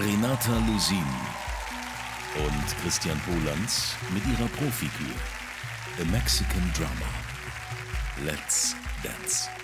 Renata Lusin und Christian Polanz mit ihrer Profikür A Mexican Drama. Let's Dance.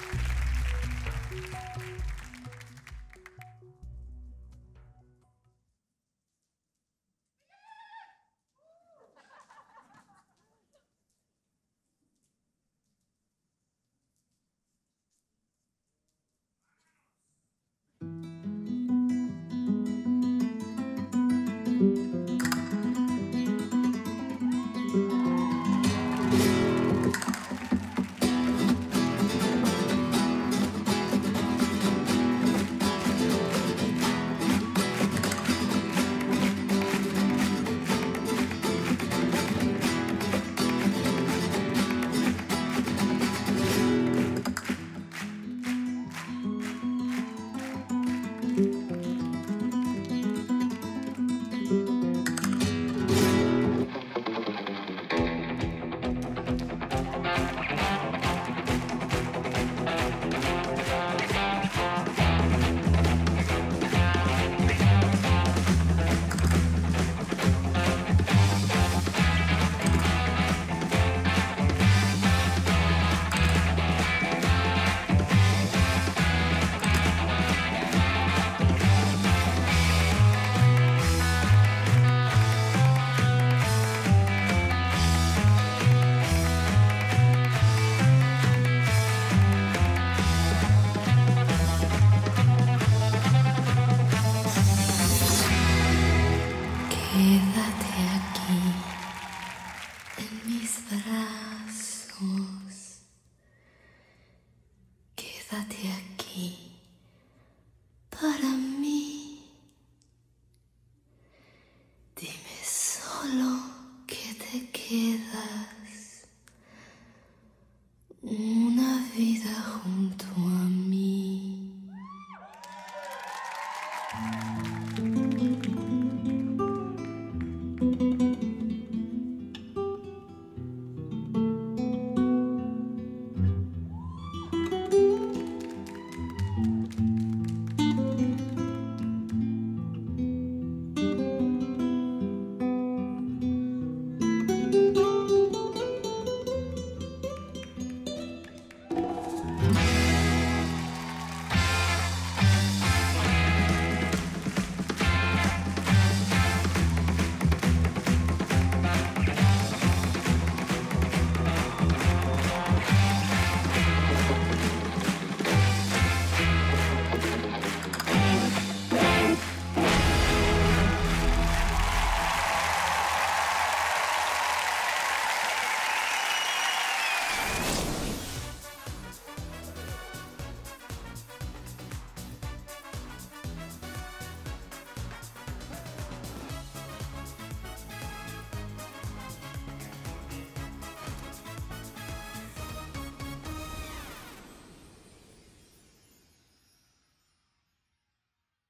Mis brazos. Quédate aquí para mí. Dime solo que te quedas una vida junto